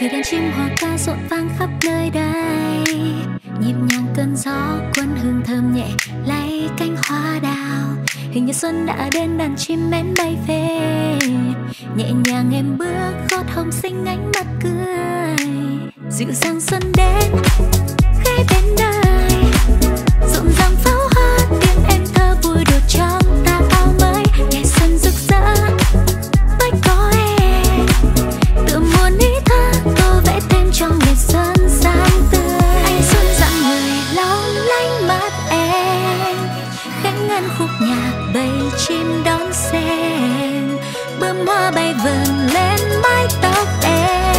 Vì đàn chim hòa ca rộn vang khắp nơi đây. Nhịp nhàng cơn gió, cuốn hương thơm nhẹ lay cánh hoa đào. Hình như xuân đã đến, đàn chim mến bay về. Nhẹ nhàng em bước, gót hồng xinh ánh mắt cười. Dịu dàng xuân đến, khẽ bên đời rộn ràng khúc nhạc bầy chim đón xem bướm hoa bay vờn lên mái tóc em.